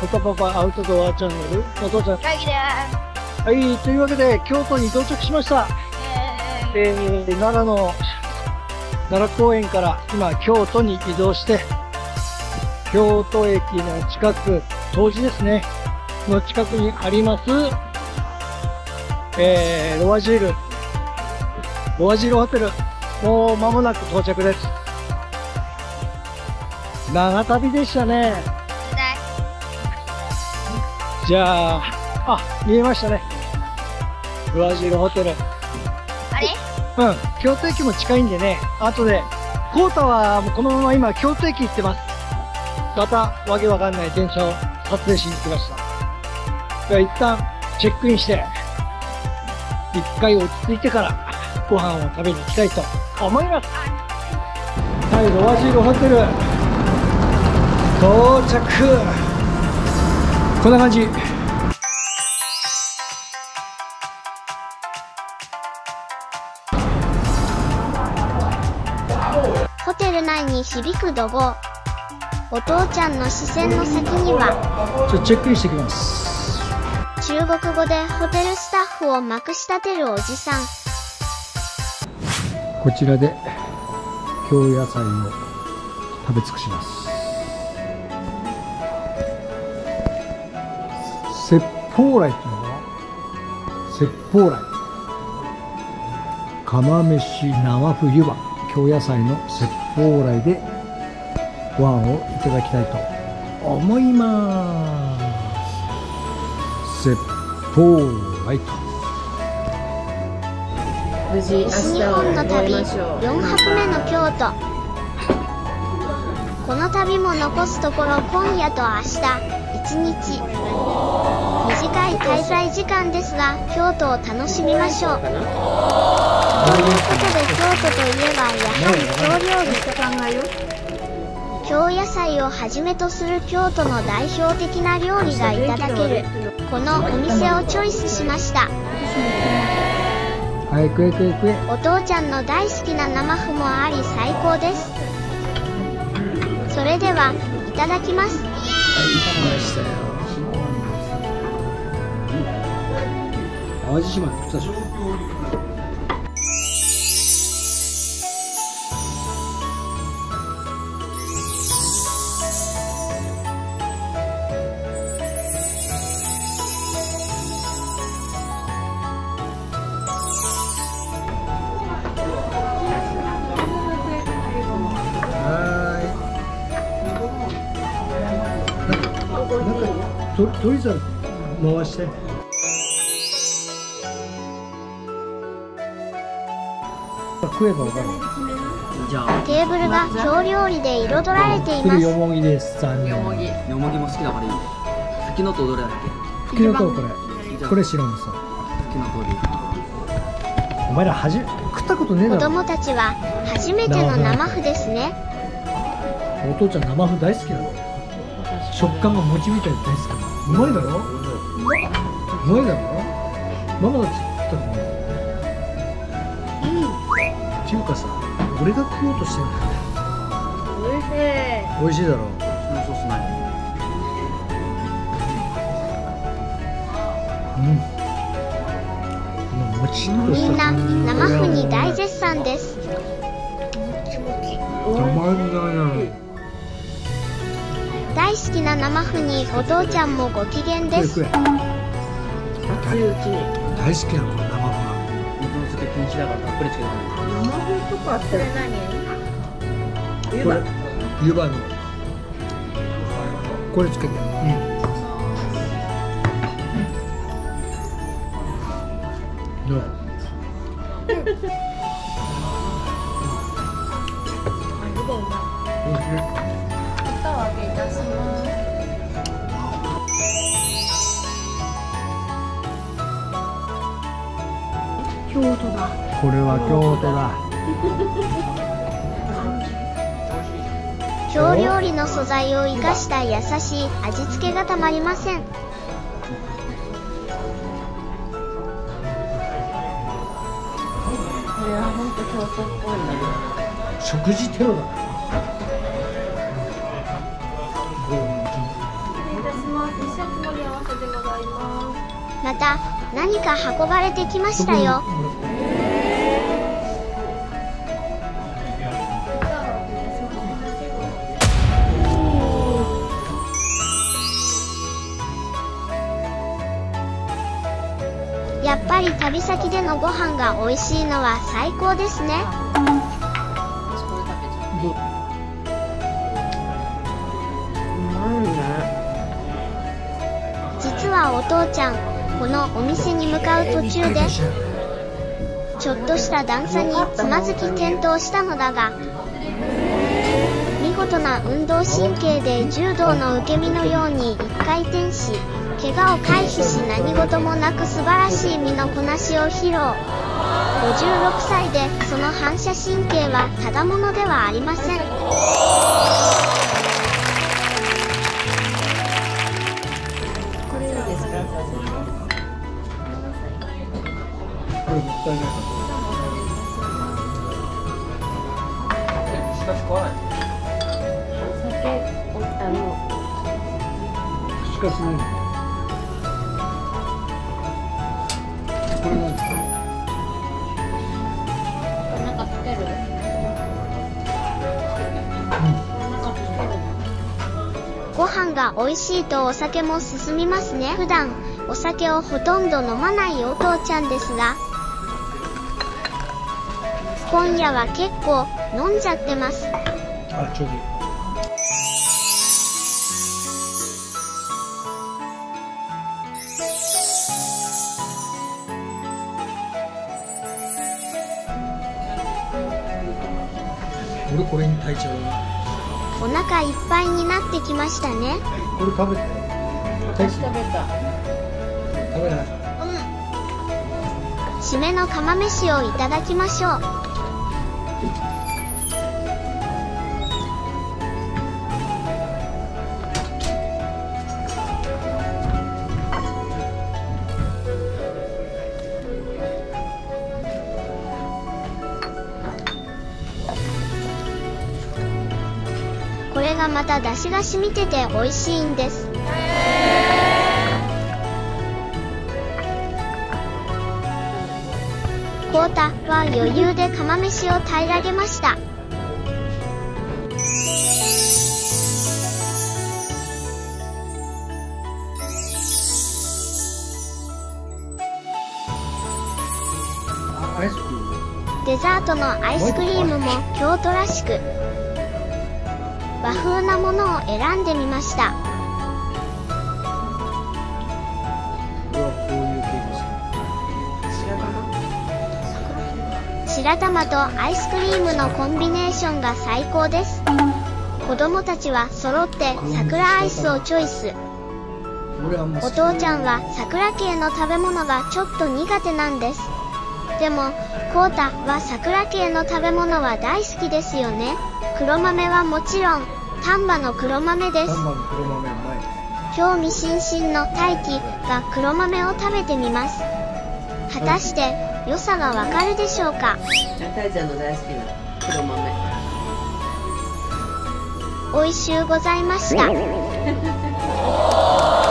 コタパパアウトドアチャンネル、お父ちゃん。ではい、というわけで、京都に到着しました。えー、奈良の、奈良公園から今、京都に移動して、京都駅の近く、当時ですね、の近くにあります、えー、ロワジール、ロワジールホテル、もう間もなく到着です。長旅でしたね。じゃあ、あ、見えましたね。ロワジールホテル。あれ？うん、京都駅も近いんでね、後で、コータはもうこのまま今京都駅行ってます。またわけわかんない電車を撮影しに来ました。では一旦チェックインして、一回落ち着いてからご飯を食べに行きたいと思います。はい、ロワジールホテル、到着。こんな感じ。ホテル内に響く怒号お父ちゃんの視線の先にはちょっとチェックインしてきます。中国語でホテルスタッフをまくし立てるおじさんこちらで京野菜を食べ尽くします説法来っていうのかな?説法来。釜飯生冬は京野菜の説法来でご飯をいただきたいと思います。説法来と。無事明西日を日本の旅終えましょう。4泊目の京都。この旅も残すところ今夜と明日。1日。短い滞在時間ですが京都を楽しみましょう。ということで京都といえばやはり京料理京野菜をはじめとする京都の代表的な料理がいただけるこのお店をチョイスしました。お父ちゃんの大好きな生麩もあり最高です。それではいただきます淡路島って言ったでしょなんかなんかととりあえず回して。食えばわかる。じゃあ。テーブルが京料理で彩られていますよもぎです。残念。よもぎよもぎも好きだからいい吹きのとどれだっ吹きのとこれけこれ白味噌吹きのとでお前らはじ食ったことねえ子だろ供たちは初めての生麩ですね。お父ちゃん生麩大好きだろ食感が餅みたいで大好きだうまいだろ？うまいだろ？ママだって食ったことないっていうかさ俺が食おうとしてるんだよねおいしい美味しいだろ。そのソースないうんこのもちっとしたみんな生麩に大絶賛ですたまんないな大好きな生麩にお父ちゃんもご機嫌です大好きなのこの。生麩が肉の。漬け禁止だからたっぷりつけて生麩とかって何これ湯葉の。これつけてうん。どうおいしい京都だ。これは京都だ。京料理の素材を生かした優しい味付けがたまりません。これは本当京都っぽいね食事テロだ。また何か運ばれてきましたよやっぱり旅先でのご飯が美味しいのは最高ですね。実はお父ちゃんこのお店に向かう途中でちょっとした段差につまずき転倒したのだが見事な運動神経で柔道の受け身のように一回転し怪我を回避し何事もなく素晴らしい身のこなしを披露。56歳でその反射神経はただものではありません。これいいですか？これもったいない酒おあのしかしないご飯が美味しいとお酒も進みますね。普段お酒をほとんど飲まないお父ちゃんですが今夜は結構飲んじゃってます。あちょうど俺これに炊いちゃうな。お腹いっぱいになってきましたね。これ食べて。私食べた食べない締めの釜飯をいただきましょうがまた出汁が染みてて美味しいんです。コータは余裕で釜飯を平らげました。デザートのアイスクリームも京都らしく和風なものを選んでみました。白玉とアイスクリームのコンビネーションが最高です。子供たちは揃って桜アイスをチョイス。お父ちゃんは桜系の食べ物がちょっと苦手なんです。でもコータは桜系の食べ物は大好きですよね。黒豆はもちろん。丹波の黒豆です。丹波の黒豆うまい興味津々の大輝が黒豆を食べてみます。果たして良さがわかるでしょうか？タイちゃんの大好きな黒豆。美味しゅうございました